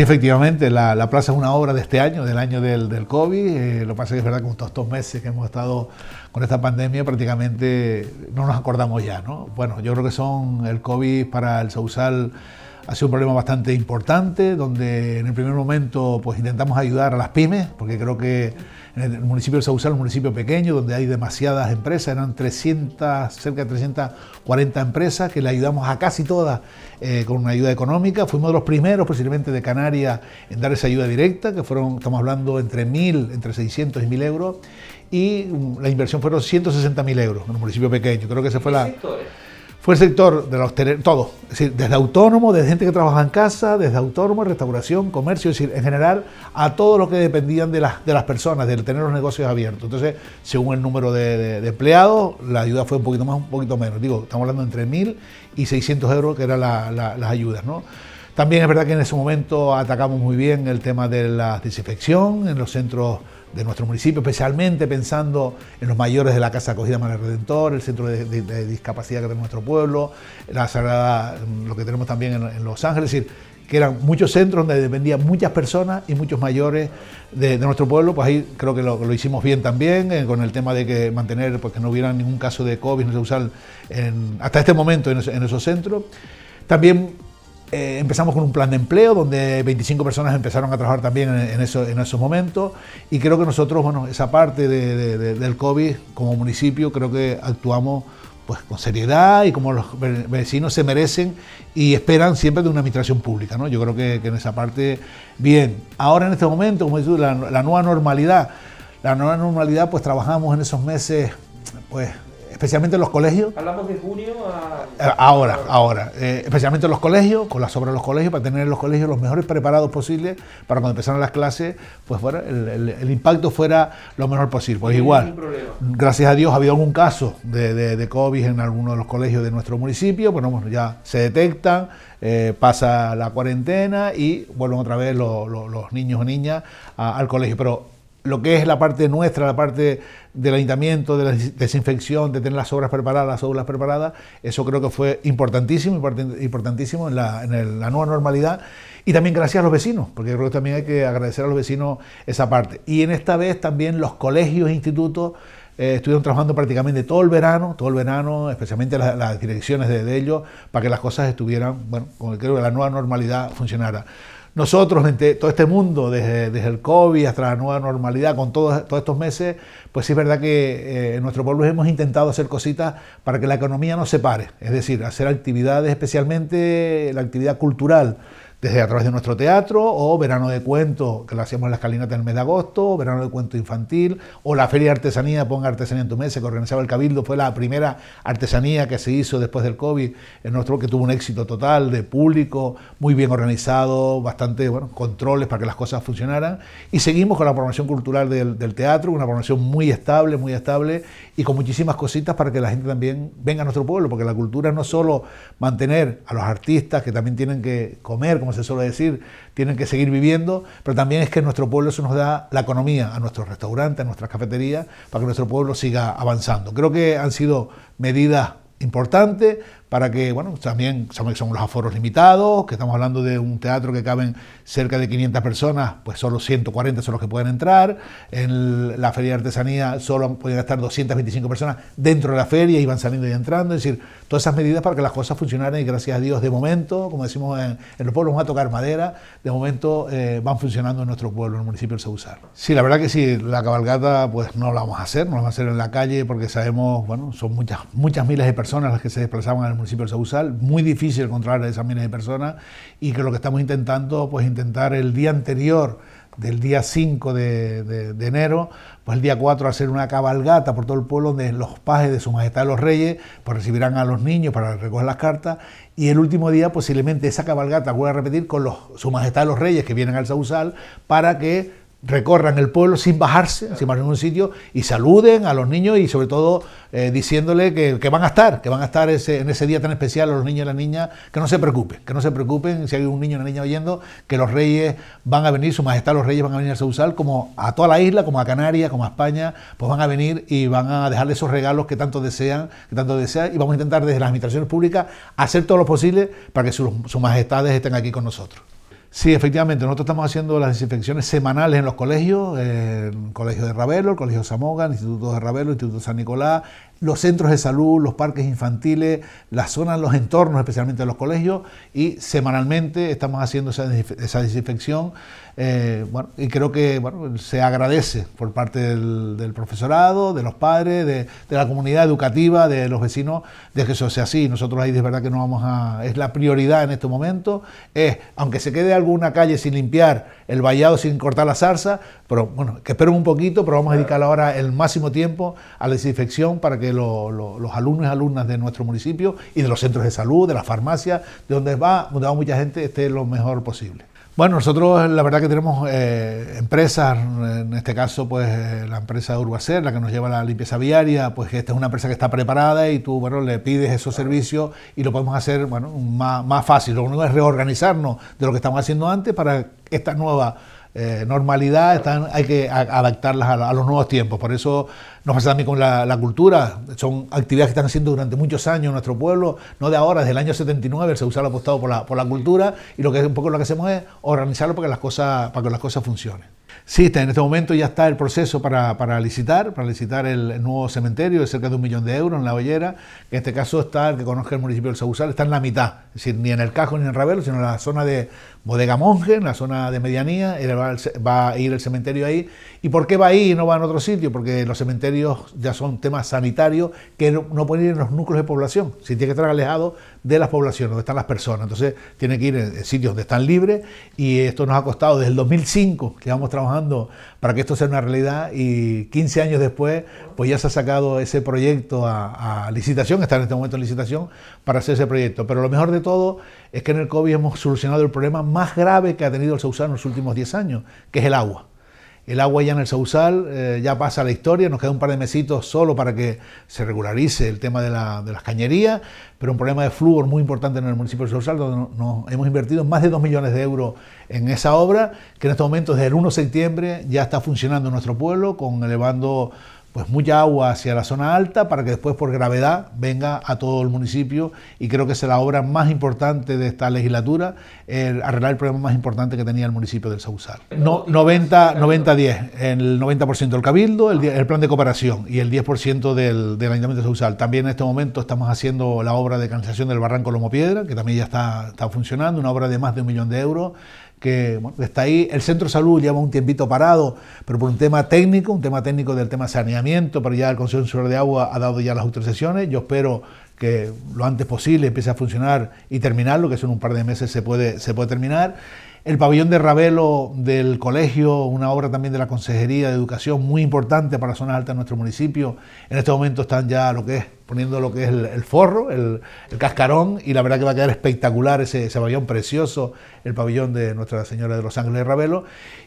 Sí, efectivamente, la, plaza es una obra de este año, del año del, COVID. Eh, lo que pasa es que es verdad que con todos estos meses que hemos estado con esta pandemia prácticamente no nos acordamos ya, ¿no? Bueno, yo creo que son el COVID para el Sausal ha sido un problema bastante importante, donde en el primer momento pues intentamos ayudar a las pymes, porque creo que en el municipio de Sausal es un municipio pequeño, donde hay demasiadas empresas, eran 300, cerca de 340 empresas, que le ayudamos a casi todas eh, con una ayuda económica. Fuimos de los primeros, posiblemente de Canarias, en dar esa ayuda directa, que fueron, estamos hablando, entre 1.000, entre 600 y 1.000 euros, y mm, la inversión fueron 160.000 euros en un municipio pequeño. Creo que ese fue la... Fue el sector de la hostelería, todo, es decir, desde autónomo, desde gente que trabaja en casa, desde autónomo, restauración, comercio, es decir, en general, a todo lo que dependían de, las de las personas, de tener los negocios abiertos. Entonces, según el número de, empleados, la ayuda fue un poquito más, un poquito menos. Digo, estamos hablando entre 1.000 y 600 euros, que eran las ayudas. También es verdad que en ese momento atacamos muy bien el tema de la desinfección en los centros de nuestro municipio, especialmente pensando en los mayores de la Casa Acogida María Redentor, el centro de, discapacidad que tiene nuestro pueblo, la Sagrada, lo que tenemos también en, Los Ángeles, es decir, que eran muchos centros donde dependían muchas personas y muchos mayores de, nuestro pueblo, pues ahí creo que lo, hicimos bien también, eh, con el tema de que mantener, pues que no hubiera ningún caso de COVID, no se usar hasta este momento en, en esos centros. También eh, empezamos con un plan de empleo donde 25 personas empezaron a trabajar también en, eso, en esos momentos y creo que nosotros, bueno, esa parte del COVID como municipio creo que actuamos pues con seriedad y como los vecinos se merecen y esperan siempre de una administración pública, ¿no? Yo creo que, en esa parte, bien. Ahora en este momento, como dices la, la nueva normalidad, la nueva normalidad pues trabajamos en esos meses pues especialmente en los colegios. Hablamos de junio a... Eh, ahora, ahora. Eh, especialmente en los colegios, con las obras de los colegios, para tener en los colegios los mejores preparados posibles para cuando empezaran las clases, pues fuera, el, impacto fuera lo mejor posible. Pues igual, gracias a Dios ha habido algún caso de, de, COVID en alguno de los colegios de nuestro municipio, pues bueno, ya se detectan, eh, pasa la cuarentena y vuelven otra vez los niños o niñas al colegio. Pero lo que es la parte nuestra, la parte del ayuntamiento, de la desinfección, de tener las obras preparadas, las obras preparadas, eso creo que fue importantísimo, importantísimo en la, nueva normalidad y también gracias a los vecinos, porque creo que también hay que agradecer a los vecinos esa parte. Y en esta vez también los colegios e institutos eh, estuvieron trabajando prácticamente todo el verano, todo el verano, especialmente las, direcciones de, ellos, para que las cosas estuvieran, bueno, creo que la nueva normalidad funcionara. Nosotros, todo este mundo, desde, el COVID hasta la nueva normalidad, con todos, todos estos meses, pues sí es verdad que eh, en nuestro pueblo hemos intentado hacer cositas para que la economía no se pare, es decir, hacer actividades, especialmente la actividad cultural desde a través de nuestro teatro, o verano de cuento, que lo hacíamos en la escalinata en el mes de agosto, verano de cuento infantil, o la feria de artesanía, ponga artesanía en tu mesa, que organizaba el Cabildo, fue la primera artesanía que se hizo después del COVID, en nuestro que tuvo un éxito total de público, muy bien organizado, bastante bueno, controles para que las cosas funcionaran, y seguimos con la programación cultural del, del teatro, una programación muy estable, muy estable, y con muchísimas cositas para que la gente también venga a nuestro pueblo, porque la cultura no solo mantener a los artistas que también tienen que comer, como se suele decir, tienen que seguir viviendo, pero también es que nuestro pueblo eso nos da la economía a nuestros restaurantes, a nuestras cafeterías, para que nuestro pueblo siga avanzando. Creo que han sido medidas importantes para que, bueno, también son los aforos limitados, que estamos hablando de un teatro que caben cerca de 500 personas, pues solo 140 son los que pueden entrar. En la feria de artesanía solo pueden estar 225 personas dentro de la feria y van saliendo y entrando. Es decir, todas esas medidas para que las cosas funcionaran y gracias a Dios de momento, como decimos en, los pueblos, vamos a tocar madera, de momento eh, van funcionando en nuestro pueblo, en el municipio de Sausar. Sí, la verdad que sí, la cabalgata pues no la vamos a hacer, no la vamos a hacer en la calle porque sabemos, bueno, son muchas, muchas miles de personas las que se desplazaban al municipio de Sausal, muy difícil encontrar esas miles de personas y que lo que estamos intentando, pues intentar el día anterior del día 5 de, enero, pues el día 4 hacer una cabalgata por todo el pueblo donde los pajes de Su Majestad los Reyes pues recibirán a los niños para recoger las cartas y el último día posiblemente esa cabalgata vuelva a repetir con los, Su Majestad los Reyes que vienen al Sausal para que recorran el pueblo sin bajarse, sin bajarse en ningún sitio, y saluden a los niños y sobre todo eh, diciéndole que, van a estar, que van a estar ese, en ese día tan especial a los niños y las niñas, que no se preocupen, que no se preocupen si hay un niño o una niña oyendo, que los reyes van a venir, su majestad los reyes van a venir a Sausal, como a toda la isla, como a Canarias, como a España, pues van a venir y van a dejarle esos regalos que tanto desean, que tanto desean, y vamos a intentar desde las administraciones públicas hacer todo lo posible para que sus majestades estén aquí con nosotros. Sí, efectivamente, nosotros estamos haciendo las desinfecciones semanales en los colegios, el Colegio de Ravelo, el Colegio Zamoga, el Instituto de Ravelo, el Instituto San Nicolás, los centros de salud, los parques infantiles, las zonas, los entornos, especialmente los colegios, y semanalmente estamos haciendo esa, desinfección. Eh, y creo que se agradece por parte del, profesorado, de los padres, de, la comunidad educativa, de los vecinos, de que eso sea así. Nosotros ahí de verdad que no vamos a... Es la prioridad en este momento, es, aunque se quede alguna calle sin limpiar, el vallado sin cortar la zarza, pero bueno, que esperen un poquito, pero vamos a dedicar ahora el máximo tiempo a la desinfección para que los alumnos y alumnas de nuestro municipio y de los centros de salud, de las farmacias, de donde va, donde va mucha gente, esté lo mejor posible. Bueno, nosotros la verdad que tenemos eh, empresas, en este caso pues eh, la empresa Urbacer, la que nos lleva la limpieza viaria, pues esta es una empresa que está preparada y tú bueno, le pides esos servicios y lo podemos hacer bueno, más, más fácil. Lo único es reorganizarnos de lo que estamos haciendo antes para esta nueva eh, normalidad, están, hay que adaptarlas a, los nuevos tiempos. Por eso nos pasa también con la, cultura. Son actividades que están haciendo durante muchos años en nuestro pueblo, no de ahora, desde el año 79 el Seusal ha apostado por la, por la cultura y lo que un poco lo que hacemos es organizarlo para que las cosas, para que las cosas funcionen. Sí, en este momento ya está el proceso para, para licitar, para licitar el, nuevo cementerio de cerca de un millón de euros en La que en este caso está, el que conozca el municipio del Sausal, está en la mitad, es decir, ni en el Cajo ni en Ravelo, sino en la zona de Bodega Monje, en la zona de medianía, va a ir el cementerio ahí. ¿Y por qué va ahí y no va en otro sitio? Porque los cementerios ya son temas sanitarios que no, pueden ir en los núcleos de población, si tiene que estar alejado de las poblaciones, donde están las personas. Entonces tiene que ir en sitios donde están libres y esto nos ha costado desde el 2005 que vamos trabajando para que esto sea una realidad y 15 años después pues ya se ha sacado ese proyecto a, licitación, está en este momento en licitación para hacer ese proyecto. Pero lo mejor de todo es que en el COVID hemos solucionado el problema más grave que ha tenido el Sausal en los últimos 10 años, que es el agua. El agua ya en el Sausal eh, ya pasa la historia, nos queda un par de mesitos solo para que se regularice el tema de, las cañerías, pero un problema de flúor muy importante en el municipio de Sausal, donde nos, hemos invertido más de 2 millones de euros en esa obra, que en este momento desde el 1 de septiembre ya está funcionando en nuestro pueblo, con elevando pues mucha agua hacia la zona alta para que después por gravedad venga a todo el municipio y creo que es la obra más importante de esta legislatura, arreglar el problema más importante que tenía el municipio del Sausal. No, 90-10, el 90% del cabildo, el, plan de cooperación y el 10% del, Ayuntamiento de Sausal. También en este momento estamos haciendo la obra de canalización del Barranco Lomo Piedra, que también ya está funcionando, una obra de más de un millón de euros que está ahí. El centro de salud lleva un tiempito parado, pero por un tema técnico, un tema técnico del tema saneamiento, pero ya el Consejo Superior de Agua ha dado ya las autorizaciones. Yo espero que lo antes posible empiece a funcionar y terminarlo, que eso en un par de meses se puede, se puede terminar. El pabellón de Ravelo del colegio, una obra también de la Consejería de Educación muy importante para zonas altas de nuestro municipio. En este momento están ya lo que es poniendo lo que es el, forro, el, cascarón, y la verdad que va a quedar espectacular ese, pabellón precioso, el pabellón de Nuestra Señora de los Ángeles de Ravelo,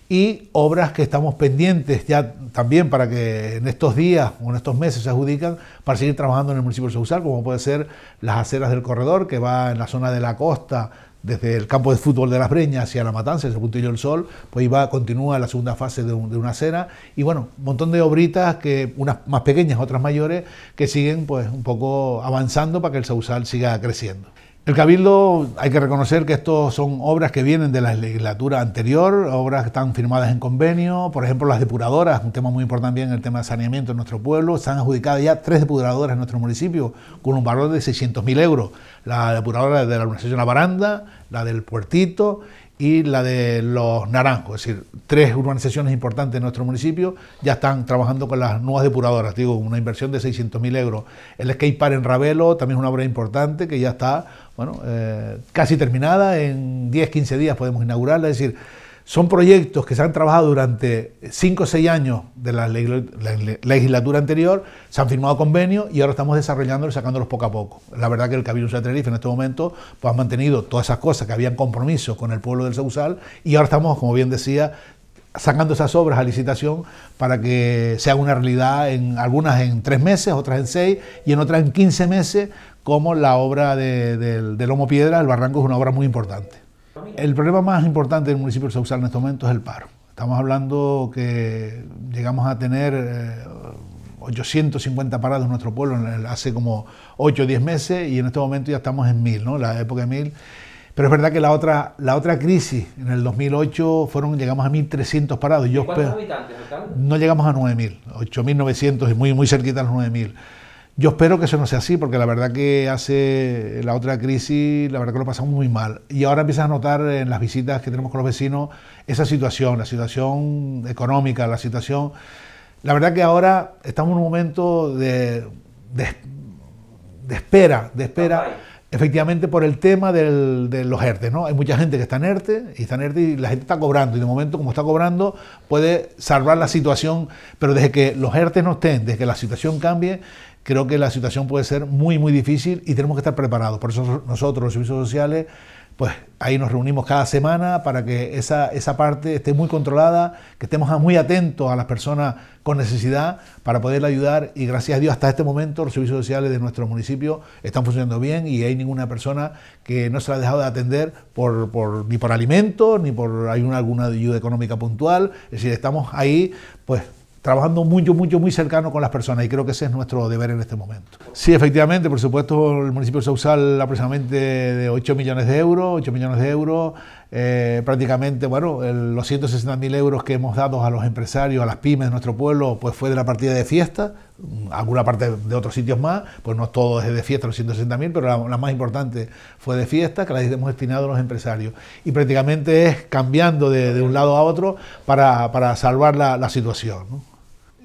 y obras que estamos pendientes ya también para que en estos días o en estos meses se adjudican para seguir trabajando en el municipio de Sausal, como puede ser las aceras del corredor, que va en la zona de la costa desde el campo de fútbol de Las Breñas hacia La Matanza, desde el Puntillo del Sol, pues iba, continúa la segunda fase de, una acera y bueno, un montón de obritas, que unas más pequeñas, otras mayores, que siguen pues un poco avanzando para que el Sausal siga creciendo. El Cabildo, hay que reconocer que estos son obras que vienen de la legislatura anterior, obras que están firmadas en convenio, por ejemplo las depuradoras, un tema muy importante también el tema de saneamiento en nuestro pueblo, se han adjudicado ya tres depuradoras en nuestro municipio con un valor de 600.000 euros, la depuradora de la Organización La Baranda, la del Puertito y la de los Naranjos, es decir, tres urbanizaciones importantes de nuestro municipio ya están trabajando con las nuevas depuradoras, digo, una inversión de 600.000 euros. El skate park en Ravelo también es una obra importante que ya está bueno, eh, casi terminada, en 10, 15 días podemos inaugurarla, es decir, son proyectos que se han trabajado durante 5 o 6 años de la, legislatura anterior, se han firmado convenios y ahora estamos desarrollándolos y sacándolos poco a poco. La verdad que el Cabildo de Tenerife en este momento pues, ha mantenido todas esas cosas que habían compromiso con el pueblo del Sausal y ahora estamos, como bien decía, sacando esas obras a licitación para que se haga una realidad en algunas en tres meses, otras en seis y en otras en 15 meses, como la obra de, de Lomo Piedra, el Barranco es una obra muy importante. El problema más importante del municipio de Sausal en este momento es el paro. Estamos hablando que llegamos a tener 850 eh, parados en nuestro pueblo hace como 8 o 10 meses y en este momento ya estamos en 1000, ¿no? la época de 1000. Pero es verdad que la otra, la otra crisis, en el 2008, fueron, llegamos a 1.300 parados. Yo ¿Cuántos habitantes, No llegamos a 9.000, 8.900 y muy, muy cerquita a los 9.000. Yo espero que eso no sea así, porque la verdad que hace la otra crisis, la verdad que lo pasamos muy mal. Y ahora empiezas a notar en las visitas que tenemos con los vecinos esa situación, la situación económica, la situación... La verdad que ahora estamos en un momento de, de, espera, de espera efectivamente por el tema de los ERTE, ¿no? Hay mucha gente que está en ERTE y está en ERTE y la gente está cobrando y de momento como está cobrando puede salvar la situación, pero desde que los ERTE no estén, desde que la situación cambie, creo que la situación puede ser muy muy difícil y tenemos que estar preparados. Por eso nosotros los servicios sociales pues ahí nos reunimos cada semana para que esa, esa parte esté muy controlada, que estemos muy atentos a las personas con necesidad para poder ayudar y gracias a Dios hasta este momento los servicios sociales de nuestro municipio están funcionando bien y hay ninguna persona que no se la ha dejado de atender por, por, ni por alimentos ni por hay alguna ayuda económica puntual, es decir, estamos ahí pues trabajando mucho, mucho, muy cercano con las personas y creo que ese es nuestro deber en este momento. Sí, efectivamente, por supuesto, el municipio de Sausal aproximadamente de 8 millones de euros, 8 millones de euros, eh, prácticamente, bueno, los 160.000 euros que hemos dado a los empresarios, a las pymes de nuestro pueblo, pues fue de la partida de fiesta, alguna parte de otros sitios más, pues no todo es de fiesta los 160.000, pero la, más importante fue de fiesta, que la hemos destinado a los empresarios. Y prácticamente es cambiando de, un lado a otro para, salvar la, situación.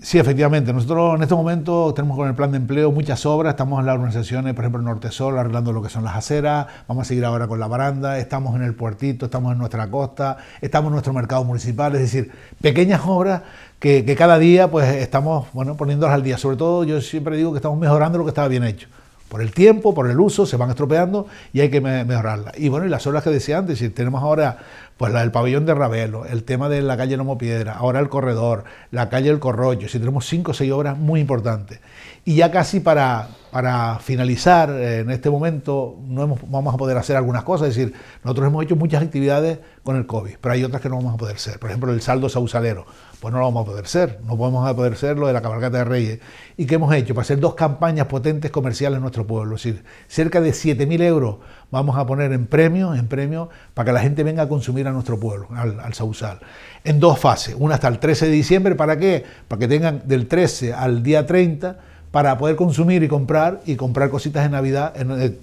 Sí, efectivamente. Nosotros en este momento tenemos con el plan de empleo muchas obras. Estamos en las organizaciones, por ejemplo, en Norte Sol, arreglando lo que son las aceras. Vamos a seguir ahora con la baranda. Estamos en el puertito, estamos en nuestra costa, estamos en nuestro mercado municipal. Es decir, pequeñas obras que, cada día pues estamos bueno, poniéndolas al día. Sobre todo, yo siempre digo que estamos mejorando lo que estaba bien hecho por el tiempo, por el uso, se van estropeando y hay que mejorarla. Y bueno, y las obras que decía antes, si tenemos ahora pues la del pabellón de Ravelo, el tema de la calle Lomo Piedra, ahora el corredor, la calle El Corrollo, si tenemos cinco o seis obras muy importantes. Y ya casi para, para finalizar, eh, en este momento no vamos a poder hacer algunas cosas, es decir, nosotros hemos hecho muchas actividades con el COVID, pero hay otras que no vamos a poder hacer. Por ejemplo, el saldo sausalero, pues no lo vamos a poder ser, no podemos poder ser lo de la cabalgata de Reyes. ¿Y qué hemos hecho? Para hacer dos campañas potentes comerciales en nuestro pueblo, es decir, cerca de 7.000 euros vamos a poner en premios, en premios, para que la gente venga a consumir a nuestro pueblo, al, al Sausal, en dos fases, una hasta el 13 de diciembre, ¿para qué? Para que tengan del 13 al día 30 para poder consumir y comprar y comprar cositas de Navidad de,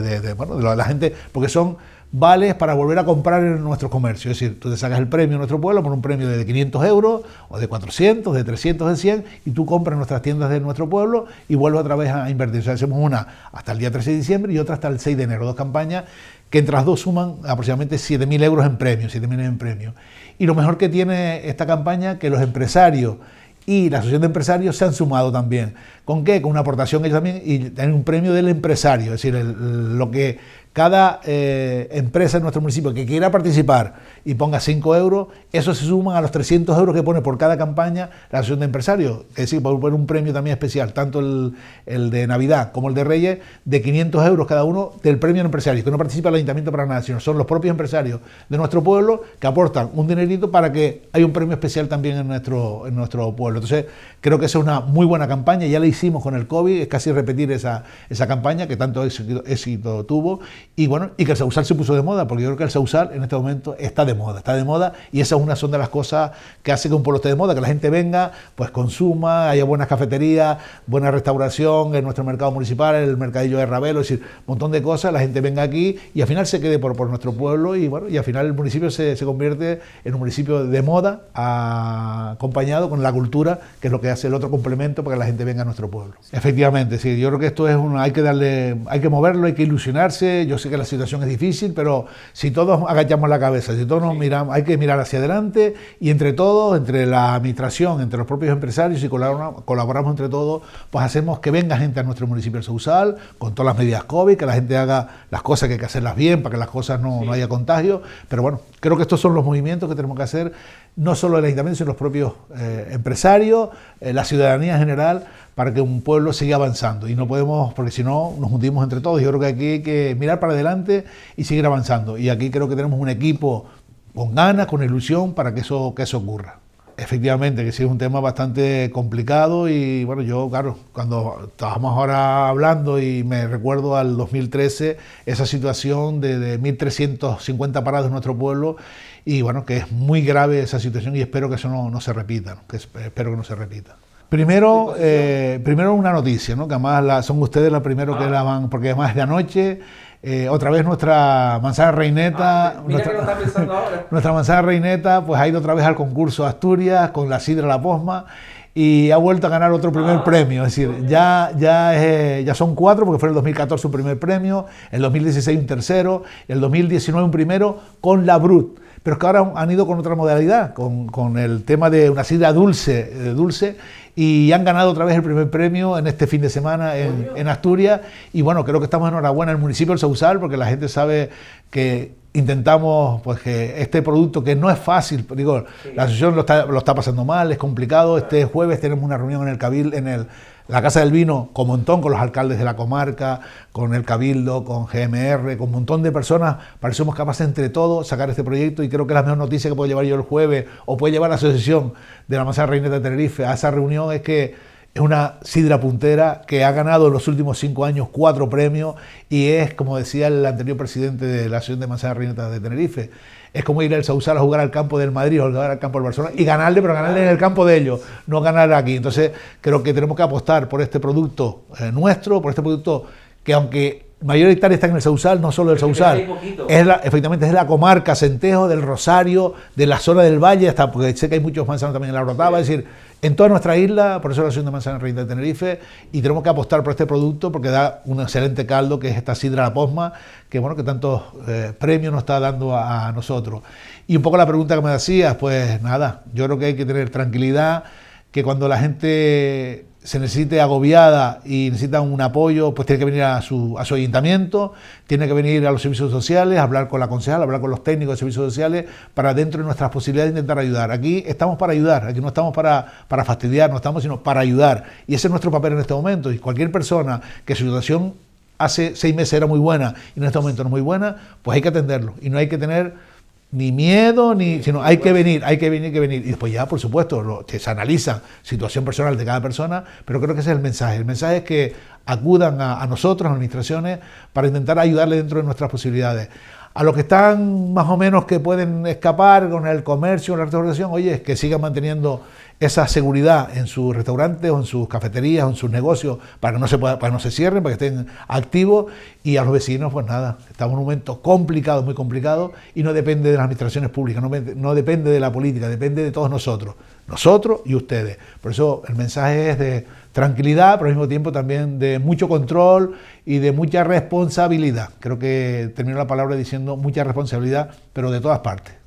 de, de, bueno, de la gente, porque son vales para volver a comprar en nuestro comercio. Es decir, tú te sacas el premio en nuestro pueblo por un premio de 500 euros o de 400, de 300, de 100 y tú compras nuestras tiendas de nuestro pueblo y vuelves otra vez a invertir. O sea, hacemos una hasta el día 13 de diciembre y otra hasta el 6 de enero. Dos campañas que entre las dos suman aproximadamente 7.000 euros en premios, 7.000 en premios. Y lo mejor que tiene esta campaña que los empresarios y la Asociación de Empresarios se han sumado también. ¿Con qué? Con una aportación ellos también y tienen un premio del empresario, es decir, lo que cada eh, empresa en nuestro municipio que quiera participar y ponga 5 euros, eso se suma a los 300 euros que pone por cada campaña la Asociación de Empresarios. Es decir, por poner un premio también especial, tanto el, de Navidad como el de Reyes, de 500 euros cada uno del premio empresario, que no participa el ayuntamiento para nada, sino son los propios empresarios de nuestro pueblo que aportan un dinerito para que haya un premio especial también en nuestro, en nuestro pueblo. Entonces, creo que esa es una muy buena campaña, ya la hicimos con el COVID, es casi repetir esa, esa campaña que tanto éxito, éxito tuvo y bueno, y que el Sausal se puso de moda, porque yo creo que el Sausal en este momento está de moda, está de moda y esa es una son de las cosas que hace que un pueblo esté de moda, que la gente venga, pues consuma, haya buenas cafeterías, buena restauración en nuestro mercado municipal, el mercadillo de Ravelo, es decir, un montón de cosas, la gente venga aquí y al final se quede por, por nuestro pueblo y bueno, y al final el municipio se, se convierte en un municipio de moda acompañado con la cultura, que es lo que hace el otro complemento para que la gente venga a nuestro pueblo. Efectivamente, sí, yo creo que esto es una, hay que darle, hay que moverlo, hay que ilusionarse, yo sé que la situación es difícil, pero si todos agachamos la cabeza, si todos nos miramos, hay que mirar hacia adelante y entre todos, entre la administración, entre los propios empresarios y colaboramos, entre todos, pues hacemos que venga gente a nuestro municipio de Sausal con todas las medidas COVID, que la gente haga las cosas que hay que hacerlas bien para que las cosas no, haya contagio. Pero bueno, creo que estos son los movimientos que tenemos que hacer, no solo el ayuntamiento, sino los propios eh, empresarios, eh, la ciudadanía en general, para que un pueblo siga avanzando. Y no podemos, porque si no, nos hundimos entre todos. Yo creo que aquí hay que mirar para adelante y seguir avanzando. Y aquí creo que tenemos un equipo con ganas, con ilusión para que eso, que eso ocurra. efectivamente, que sí es un tema bastante complicado y bueno, yo, claro, cuando estábamos ahora hablando y me recuerdo al 2013, esa situación de, de 1.350 parados en nuestro pueblo y bueno, que es muy grave esa situación y espero que eso no, se repita, que espero que no se repita. Primero, eh, primero una noticia, ¿no? que además son ustedes la primero que ah. la van, porque además de anoche eh, otra vez nuestra manzana reineta, ah, nuestra, manzana reineta, pues ha ido otra vez al concurso Asturias con la sidra La Posma y ha vuelto a ganar otro primer ah. premio. Es decir, ya, ya, eh, ya son cuatro, porque fue el 2014 un primer premio, el 2016 un tercero, el 2019 un primero con la Brut. Pero es que ahora han ido con otra modalidad, con, con el tema de una sidra dulce, eh, dulce y han ganado otra vez el primer premio en este fin de semana en, Asturias. Y bueno, creo que estamos enhorabuena en el municipio del Sausal porque la gente sabe que intentamos pues que este producto que no es fácil, digo, la asociación lo está, lo está, pasando mal, es complicado. Este jueves tenemos una reunión en el Cabil, en el la Casa del Vino con un montón, con los alcaldes de la comarca, con el Cabildo, con GMR, con un montón de personas, para que somos capaces entre todos sacar este proyecto y creo que la mejor noticia que puedo llevar yo el jueves o puede llevar la Asociación de la Manzana Reineta de Tenerife a esa reunión es que es una sidra puntera que ha ganado en los últimos cinco años cuatro premios y es, como decía el anterior presidente de la Asociación de Manzana Reineta de Tenerife, es como ir al Sausal a jugar al campo del Madrid o jugar al campo del Barcelona y ganarle, pero ganarle en el campo de ellos, no ganar aquí. Entonces, creo que tenemos que apostar por este producto eh, nuestro, por este producto que aunque mayoritaria está en el Sausal, no solo el Sausal, es la, efectivamente es la comarca Centejo, del Rosario, de la zona del Valle, hasta porque sé que hay muchos manzanos también en la Rotava, es decir, en toda nuestra isla, por eso la Asociación de Manzana Reina de Tenerife, y tenemos que apostar por este producto porque da un excelente caldo, que es esta sidra La Posma, que bueno, que tantos eh, premios nos está dando a, nosotros. Y un poco la pregunta que me hacías, pues nada, yo creo que hay que tener tranquilidad, que cuando la gente se necesite agobiada y necesita un apoyo, pues tiene que venir a su, a su ayuntamiento, tiene que venir a los servicios sociales, hablar con la concejal, hablar con los técnicos de servicios sociales, para dentro de nuestras posibilidades intentar ayudar. Aquí estamos para ayudar, aquí no estamos para, para fastidiar, no estamos sino para ayudar. Y ese es nuestro papel en este momento. Y cualquier persona que su situación hace seis meses era muy buena y en este momento no es muy buena, pues hay que atenderlo. Y no hay que tener ni miedo, ni, sino hay que venir, hay que venir, hay que venir. Y después ya, por supuesto, lo, se analiza situación personal de cada persona, pero creo que ese es el mensaje. El mensaje es que acudan a, nosotros, a las administraciones, para intentar ayudarle dentro de nuestras posibilidades. A los que están más o menos que pueden escapar con el comercio, la restauración, oye, es que sigan manteniendo esa seguridad en sus restaurantes o en sus cafeterías o en sus negocios para que no se, para que no se cierren, para que estén activos. Y a los vecinos, pues nada, estamos en un momento complicado, muy complicado y no depende de las administraciones públicas, no, no depende de la política, depende de todos nosotros, nosotros y ustedes. Por eso el mensaje es de tranquilidad, pero al mismo tiempo también de mucho control y de mucha responsabilidad. Creo que termino la palabra diciendo mucha responsabilidad, pero de todas partes.